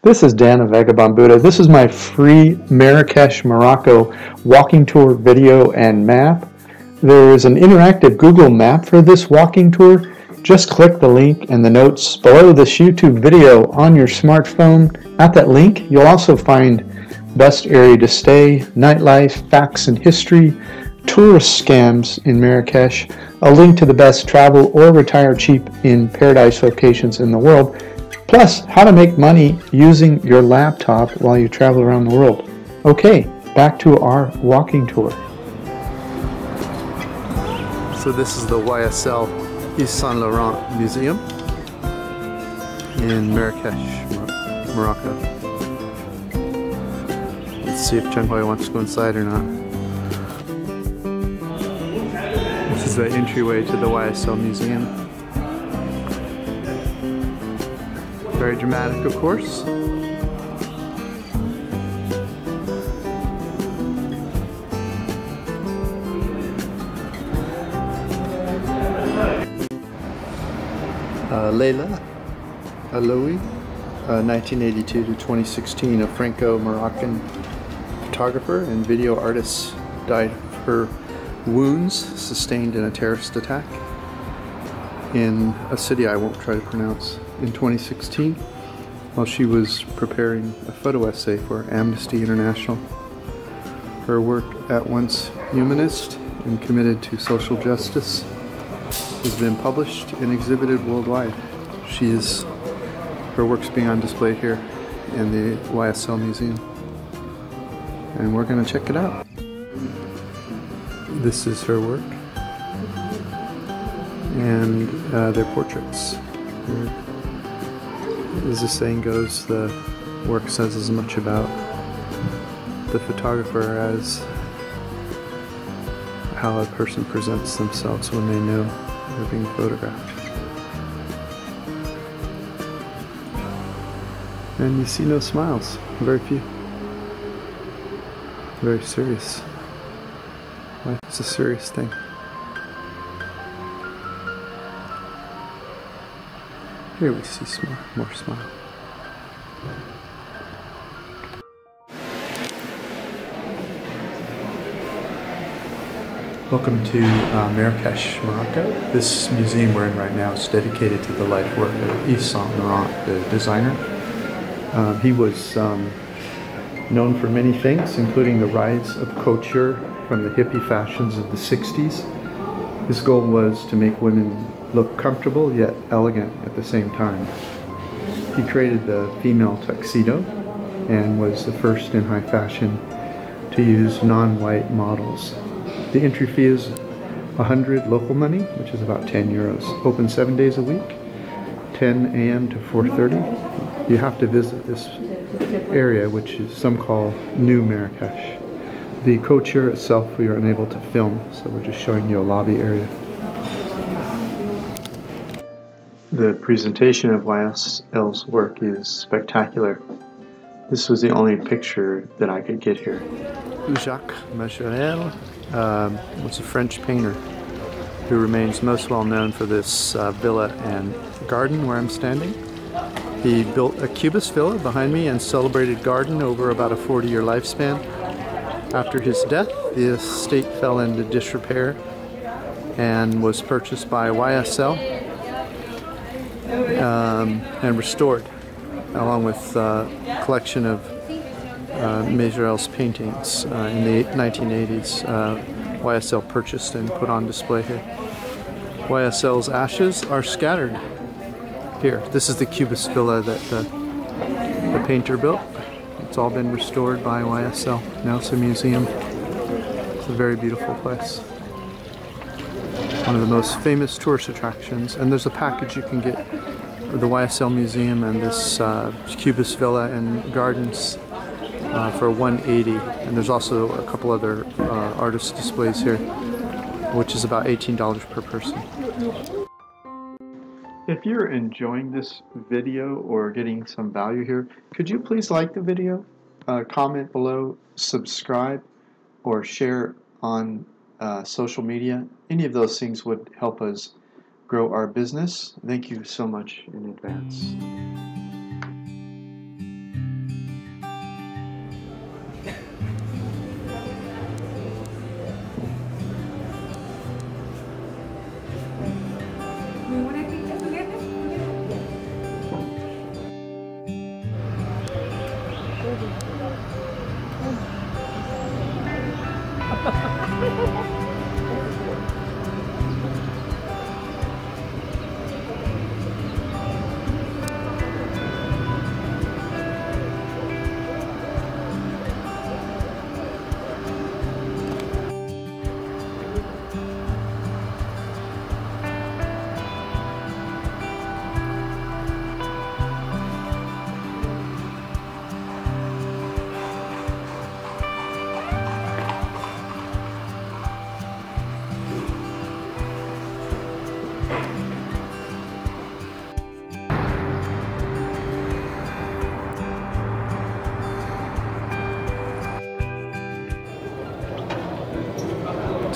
This is Dan of Vagabond. This is my free Marrakesh, Morocco walking tour video and map. There is an interactive Google map for this walking tour. Just click the link in the notes below this YouTube video on your smartphone. At that link, you'll also find best area to stay, nightlife, facts and history, tourist scams in Marrakesh, a link to the best travel or retire cheap in paradise locations in the world, Plus, how to make money using your laptop while you travel around the world. Okay, back to our walking tour. So this is the YSL Yves Saint Laurent Museum in Marrakesh, Morocco. Let's see if Cheng Hui wants to go inside or not. This is the entryway to the YSL Museum. Very dramatic, of course. Uh, Leila Alaoui, uh, 1982 to 2016, a Franco-Moroccan photographer and video artist, died of her wounds sustained in a terrorist attack in a city I won't try to pronounce in 2016 while she was preparing a photo essay for Amnesty International. Her work, at once humanist and committed to social justice, has been published and exhibited worldwide. She is, her work's being on display here in the YSL Museum. And we're going to check it out. This is her work and uh, their portraits. As the saying goes, the work says as much about the photographer as how a person presents themselves when they know they're being photographed. And you see no smiles, very few. Very serious. Life is a serious thing. Here we see some more smile. Welcome to uh, Marrakesh, Morocco. This museum we're in right now is dedicated to the life work of Yves Saint Laurent, the designer. Um, he was um, known for many things, including the rise of couture from the hippie fashions of the 60s. His goal was to make women look comfortable yet elegant at the same time. He created the female tuxedo and was the first in high fashion to use non-white models. The entry fee is 100 local money, which is about 10 euros. Open seven days a week, 10 a.m. to 4.30. You have to visit this area, which is some call New Marrakesh. The couture itself we are unable to film, so we're just showing you a lobby area. The presentation of YSL's work is spectacular. This was the only picture that I could get here. Jacques Majorelle um, was a French painter who remains most well known for this uh, villa and garden where I'm standing. He built a cubist villa behind me and celebrated garden over about a 40 year lifespan. After his death, the estate fell into disrepair and was purchased by YSL um, and restored, along with a uh, collection of uh, paintings uh, in the 1980s. Uh, YSL purchased and put on display here. YSL's ashes are scattered here. This is the Cubist villa that the, the painter built. It's all been restored by YSL. Now it's a museum. It's a very beautiful place one of the most famous tourist attractions. And there's a package you can get the YSL Museum and this uh, Cubist Villa and Gardens uh, for 180 and there's also a couple other uh, artist displays here which is about $18 per person. If you're enjoying this video or getting some value here, could you please like the video, uh, comment below, subscribe, or share on uh, social media. Any of those things would help us grow our business. Thank you so much in advance.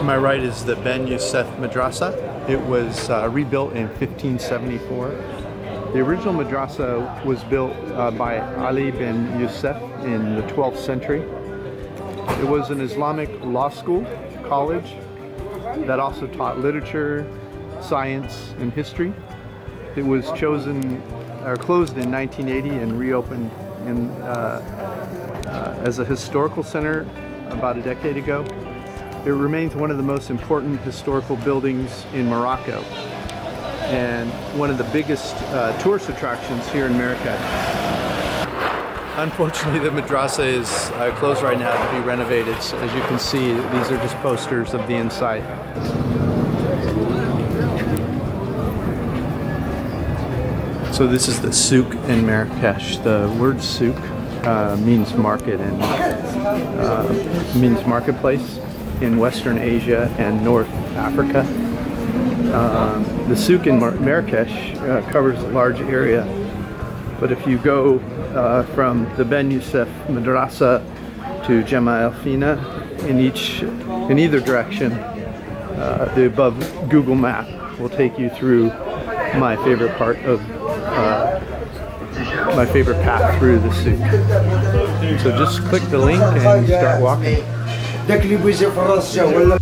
To my right is the Ben Youssef Madrasa. It was uh, rebuilt in 1574. The original madrasa was built uh, by Ali bin Youssef in the 12th century. It was an Islamic law school, college, that also taught literature, science, and history. It was chosen or closed in 1980 and reopened in, uh, uh, as a historical center about a decade ago. It remains one of the most important historical buildings in Morocco and one of the biggest uh, tourist attractions here in Marrakesh. Unfortunately, the madrasa is uh, closed right now to be renovated. So as you can see, these are just posters of the inside. So this is the souk in Marrakesh. The word souk uh, means market and uh, means marketplace in Western Asia and North Africa. Um, the souk in Mar Marrakesh uh, covers a large area, but if you go uh, from the Ben Youssef Madrasa to Jama El Fina in each in either direction, uh, the above Google map will take you through my favorite part of uh, my favorite path through the souk. So just click the link and start walking. داك اللي بيجي في الراس جا ولا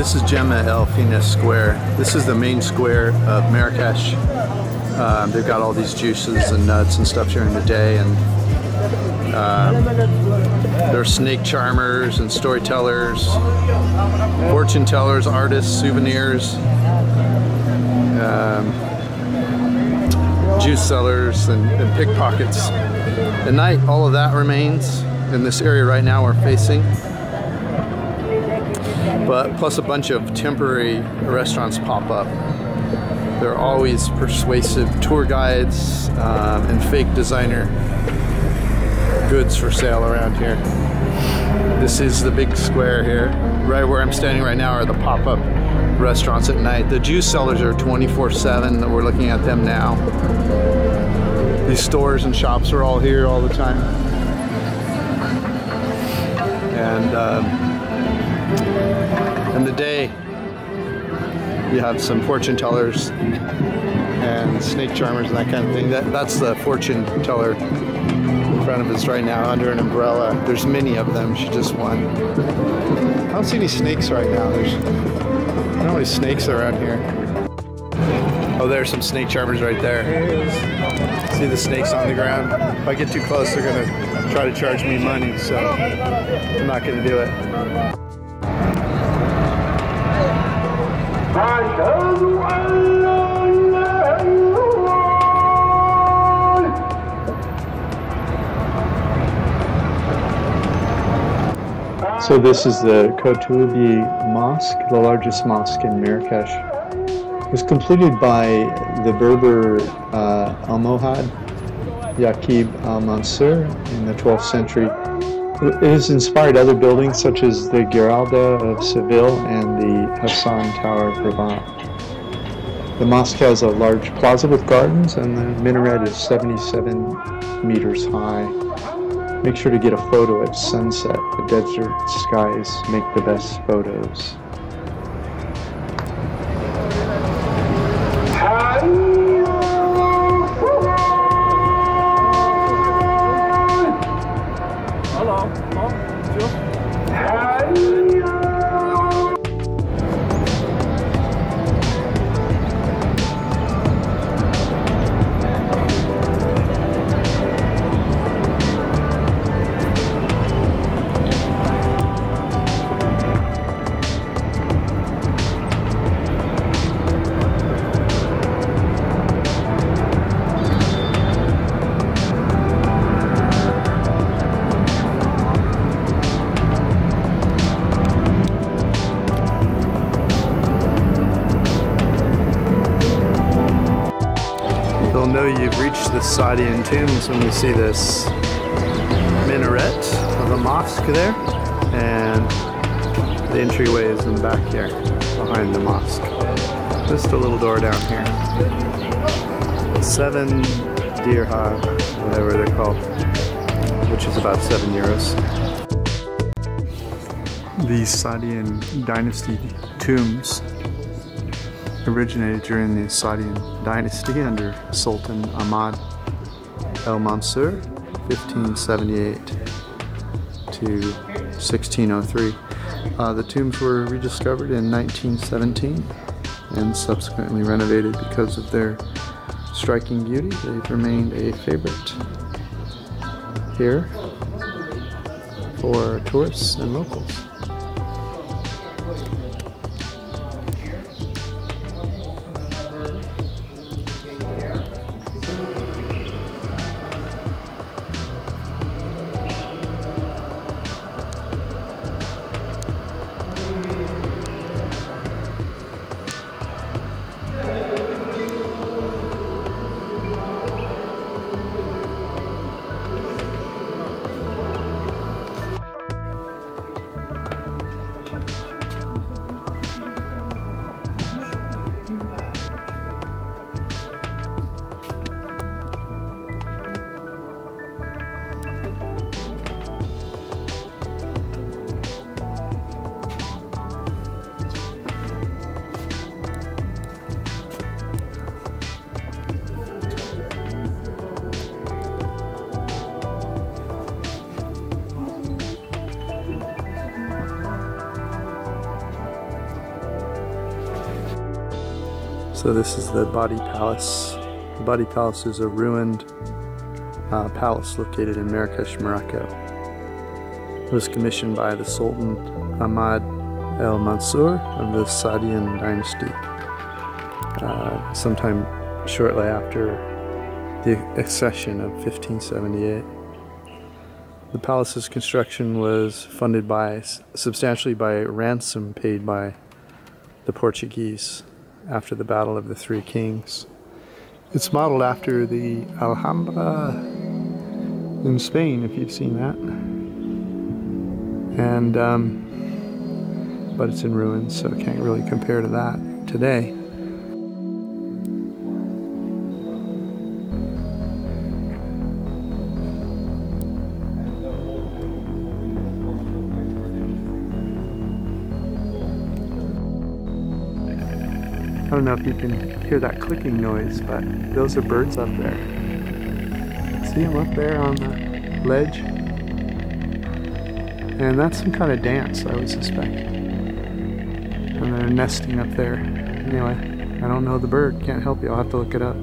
this is Jemaa el-Fnaa Square. This is the main square of Marrakesh. Um, they've got all these juices and nuts and stuff during the day, and um, there are snake charmers and storytellers, fortune tellers, artists, souvenirs, um, juice sellers, and, and pickpockets. At night, all of that remains in this area right now we're facing but plus a bunch of temporary restaurants pop up. There are always persuasive tour guides um, and fake designer goods for sale around here. This is the big square here. Right where I'm standing right now are the pop-up restaurants at night. The juice sellers are 24-7. We're looking at them now. These stores and shops are all here all the time. And um, in the day, you have some fortune tellers and snake charmers and that kind of thing. That, that's the fortune teller in front of us right now under an umbrella. There's many of them. She just won. I don't see any snakes right now. There's not many snakes around here. Oh, there's some snake charmers right there. See the snakes on the ground? If I get too close, they're gonna try to charge me money, so I'm not gonna do it. So this is the Koutoubia Mosque, the largest mosque in Marrakesh. It was completed by the Berber uh, Almohad Yaqub al-Mansur in the 12th century. It has inspired other buildings such as the Giralda of Seville and the Hassan Tower of Rabat. The mosque has a large plaza with gardens and the minaret is 77 meters high. Make sure to get a photo at sunset. The desert skies make the best photos. Reached tombs when you see this minaret of a mosque there and the entryway is in the back here behind the mosque. Just a little door down here. Seven dirham, whatever they're called, which is about seven euros. The Saadian dynasty tombs originated during the Saadian dynasty under Sultan Ahmad el Mansur, 1578 to 1603. Uh, the tombs were rediscovered in 1917 and subsequently renovated because of their striking beauty. They've remained a favorite here for tourists and locals. So this is the Badi Palace. The Badi Palace is a ruined uh, palace located in Marrakesh, Morocco. It was commissioned by the Sultan Ahmad el Mansur of the Saadian dynasty uh, sometime shortly after the accession of 1578. The palace's construction was funded by substantially by ransom paid by the Portuguese after the Battle of the Three Kings. It's modeled after the Alhambra in Spain, if you've seen that. And, um, but it's in ruins, so it can't really compare to that today. Don't know if you can hear that clicking noise, but those are birds up there. See them up there on the ledge? And that's some kind of dance, I would suspect. And they're nesting up there. Anyway, I don't know the bird. Can't help you. I'll have to look it up.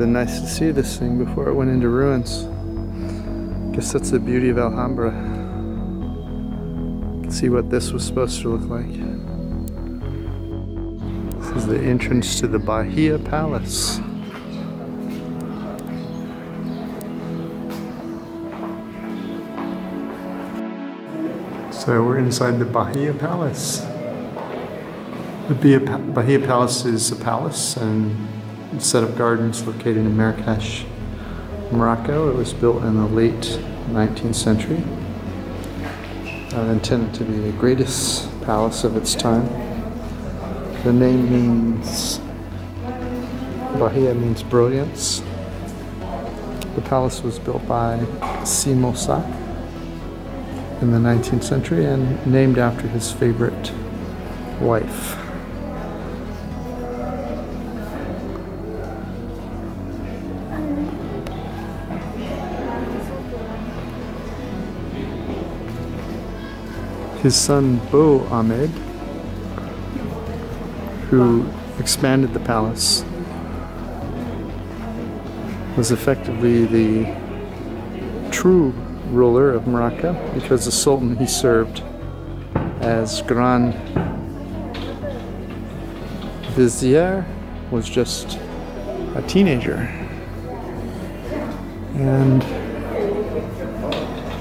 Been nice to see this thing before it went into ruins. Guess that's the beauty of Alhambra. see what this was supposed to look like. This is the entrance to the Bahia Palace. So we're inside the Bahia Palace. The Bahia Palace is a palace and set of gardens located in Marrakesh, Morocco. It was built in the late 19th century. Uh, intended to be the greatest palace of its time. The name means, Bahia means brilliance. The palace was built by Si Moussa in the 19th century and named after his favorite wife. His son Ba Ahmed, who expanded the palace, was effectively the true ruler of Morocco because the Sultan he served as Grand Vizier was just a teenager. And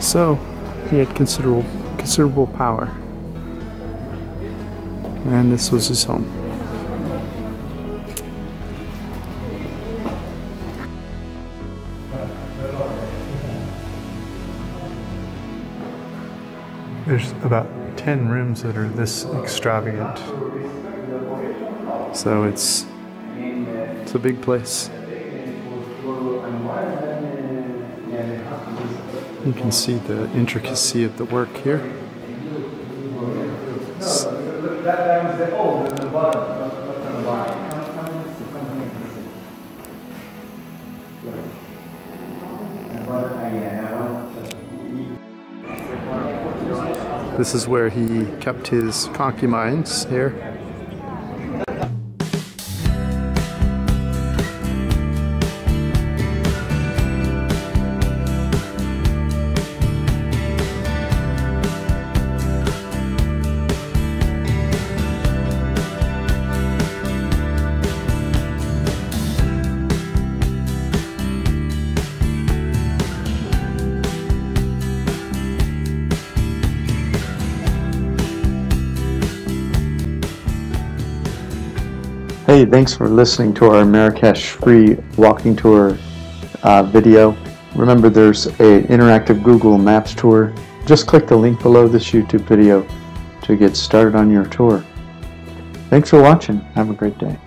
so he had considerable considerable power. And this was his home. There's about 10 rooms that are this extravagant. So it's it's a big place. You can see the intricacy of the work here. This is where he kept his concubines here. Hey, thanks for listening to our Marrakesh free walking tour uh, video. Remember there's a interactive Google Maps tour. Just click the link below this YouTube video to get started on your tour. Thanks for watching. Have a great day.